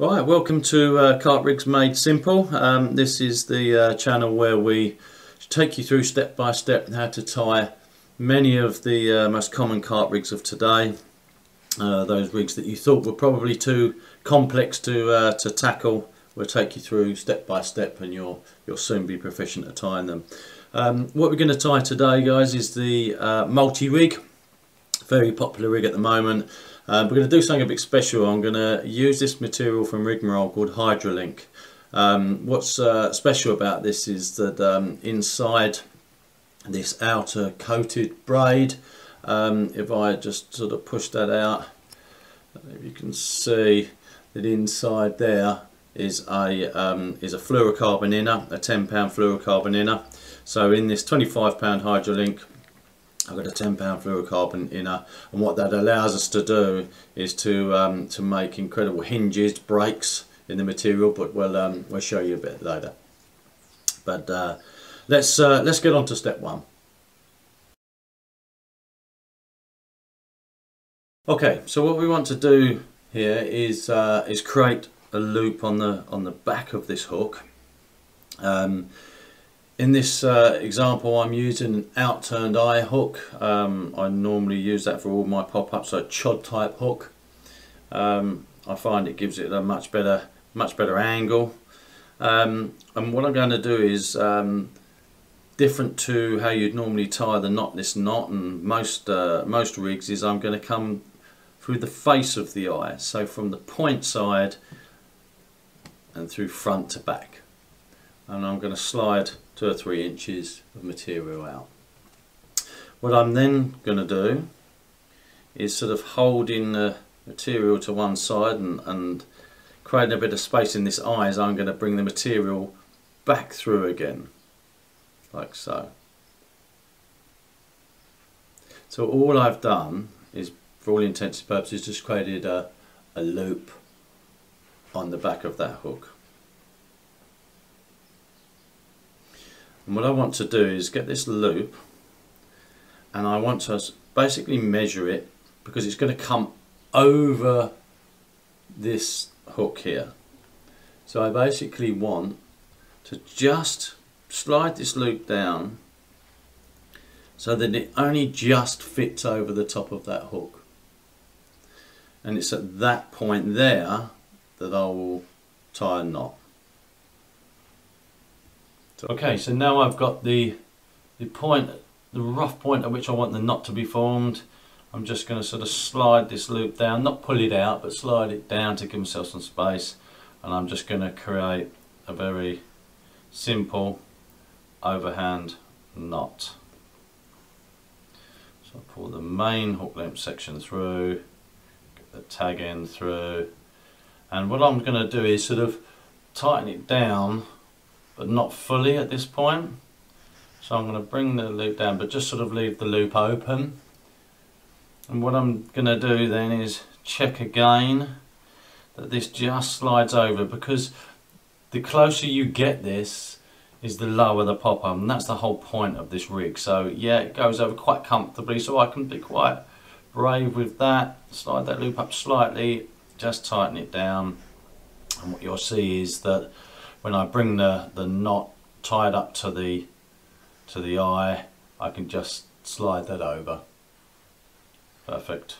Right, welcome to uh, Carp Rigs Made Simple. Um, this is the uh, channel where we take you through step by step how to tie many of the uh, most common carp rigs of today. Uh, those rigs that you thought were probably too complex to uh, to tackle. We'll take you through step by step and you'll, you'll soon be proficient at tying them. Um, what we're going to tie today guys is the uh, multi-rig. Very popular rig at the moment. Uh, we're going to do something a bit special. I'm going to use this material from Rigmarole called Hydrolink. Um, what's uh, special about this is that um, inside this outer coated braid, um, if I just sort of push that out, you can see that inside there is a um, is a fluorocarbon inner, a 10 pound fluorocarbon inner. So in this 25 pound Hydrolink, I've got a 10 pound fluorocarbon inner and what that allows us to do is to um, to make incredible hinges, breaks in the material but we'll, um, we'll show you a bit later. But uh, let's, uh, let's get on to step one. Okay, so what we want to do here is uh, is create a loop on the on the back of this hook. Um, in this uh, example I'm using an outturned eye hook. Um, I normally use that for all my pop-ups, so a chod type hook. Um, I find it gives it a much better much better angle. Um, and what I'm going to do is um, different to how you'd normally tie the knotless knot and most uh, most rigs is I'm going to come through the face of the eye so from the point side and through front to back and I'm going to slide two or three inches of material out. What I'm then going to do is sort of holding the material to one side and, and creating a bit of space in this eye as I'm going to bring the material back through again like so. So all I've done is for all intents and purposes just created a, a loop on the back of that hook. And what I want to do is get this loop and I want to basically measure it because it's going to come over this hook here. So I basically want to just slide this loop down so that it only just fits over the top of that hook. And it's at that point there that I will tie a knot. Okay, so now I've got the the point, the rough point at which I want the knot to be formed. I'm just going to sort of slide this loop down, not pull it out, but slide it down to give myself some space. And I'm just going to create a very simple overhand knot. So I pull the main hook length section through, get the tag end through, and what I'm going to do is sort of tighten it down but not fully at this point. So I'm going to bring the loop down but just sort of leave the loop open. And what I'm going to do then is check again that this just slides over because the closer you get this is the lower the pop up and that's the whole point of this rig. So yeah it goes over quite comfortably so I can be quite brave with that. Slide that loop up slightly, just tighten it down and what you'll see is that when I bring the, the knot tied up to the to the eye I can just slide that over. Perfect.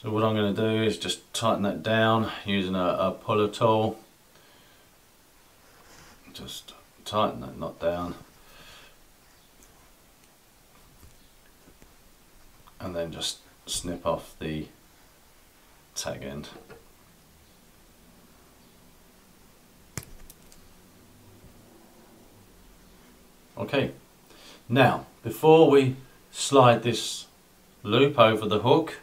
So what I'm going to do is just tighten that down using a, a puller tool. Just tighten that knot down. And then just snip off the tag end Okay, now before we slide this loop over the hook,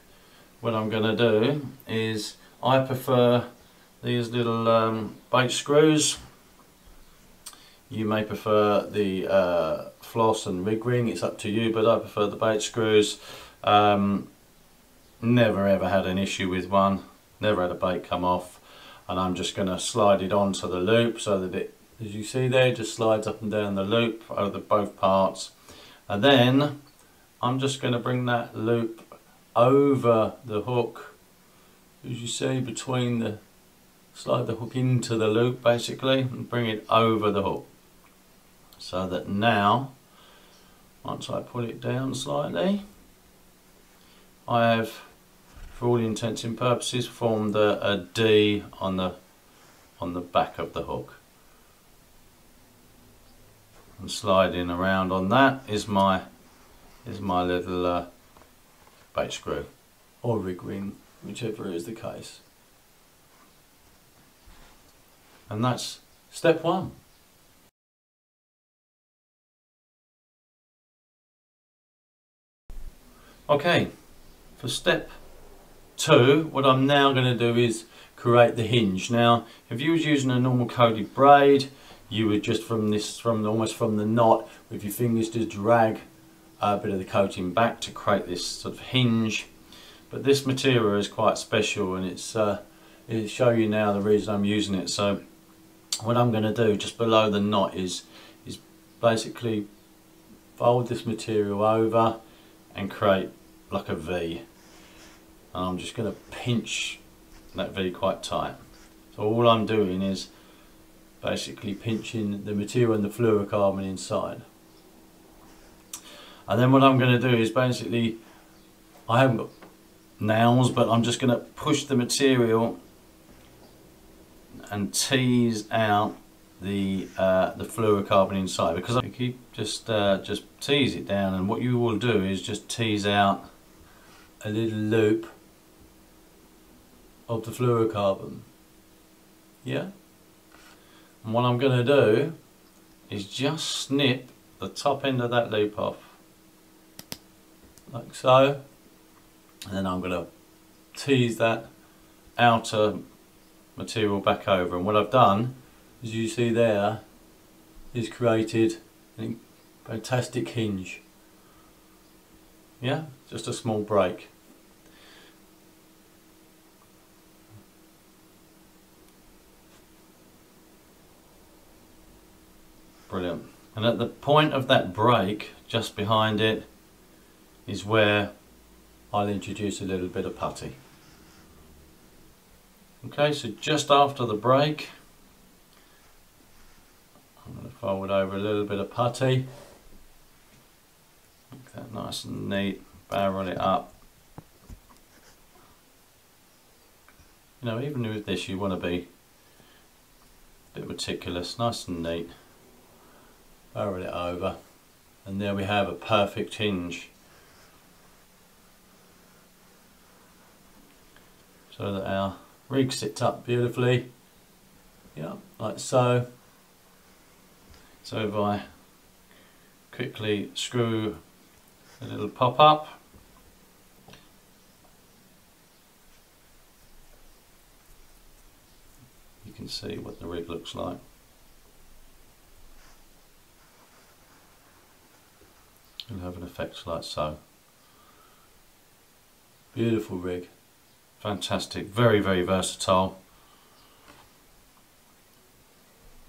what I'm going to do is I prefer these little um, bait screws. You may prefer the uh, floss and rig ring, it's up to you, but I prefer the bait screws. Um, never ever had an issue with one, never had a bait come off, and I'm just going to slide it onto the loop so that it as you see there just slides up and down the loop over both parts. And then I'm just going to bring that loop over the hook. As you see between the slide the hook into the loop basically and bring it over the hook. So that now once I pull it down slightly I have for all intents and purposes formed a, a D on the on the back of the hook and sliding around on that. Is my is my little uh, bait screw. Or rig ring whichever is the case. And that's step one. Okay for step two what I'm now going to do is create the hinge. Now if you was using a normal coated braid you would just from this from almost from the knot with your fingers to drag a bit of the coating back to create this sort of hinge. But this material is quite special and it's uh, it'll show you now the reason I'm using it. So what I'm going to do just below the knot is is basically fold this material over and create like a V. And I'm just going to pinch that V quite tight. So all I'm doing is basically pinching the material and the fluorocarbon inside. And then what I'm going to do is basically I haven't got nails but I'm just going to push the material and tease out the uh, the fluorocarbon inside because I keep just uh, just tease it down. And what you will do is just tease out a little loop of the fluorocarbon yeah and what I'm going to do is just snip the top end of that loop off like so. And then I'm going to tease that outer material back over. And what I've done as you see there is created a fantastic hinge. Yeah just a small break brilliant and at the point of that break just behind it is where I'll introduce a little bit of putty Okay, so just after the break, I'm going to fold over a little bit of putty. Make that nice and neat, barrel it up. You know, even with this you want to be a bit meticulous, nice and neat. Barrel it over. And there we have a perfect hinge. So that our rig sits up beautifully yeah like so so if I quickly screw a little pop up you can see what the rig looks like have an effect like so beautiful rig Fantastic, very, very versatile.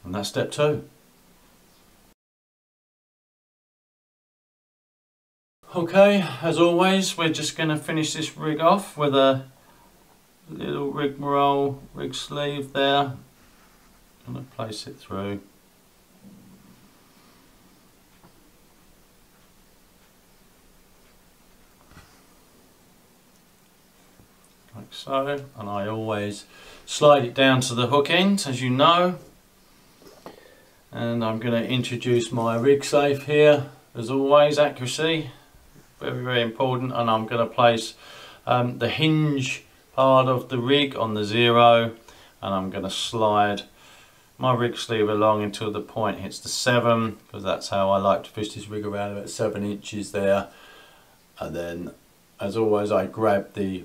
And that's step two. Okay, as always, we're just going to finish this rig off with a little rigmarole rig sleeve there. I'm going to place it through. Like so and I always slide it down to the hook end as you know. And I'm going to introduce my rig safe here. As always accuracy very very important. And I'm going to place um, the hinge part of the rig on the zero. And I'm going to slide my rig sleeve along until the point hits the 7 because that's how I like to fish this rig around about 7 inches there. And then as always I grab the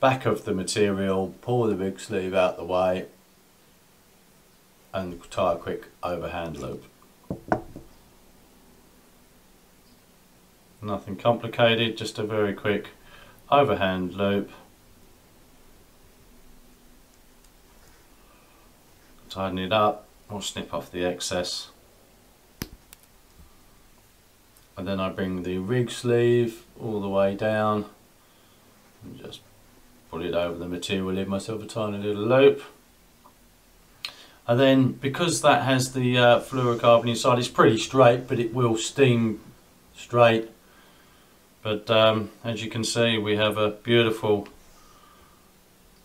back of the material, pull the big sleeve out the way and tie a quick overhand loop. Nothing complicated, just a very quick overhand loop. Tighten it up or snip off the excess. And then I bring the rig sleeve all the way down and just put it over the material, leave myself a tiny little loop. And then because that has the uh, fluorocarbon inside, it's pretty straight, but it will steam straight. But um, as you can see, we have a beautiful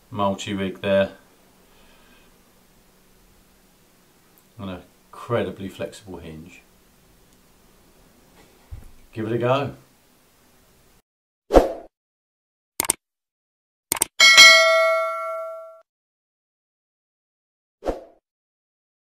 multi-rig there. And an incredibly flexible hinge. Give it a go.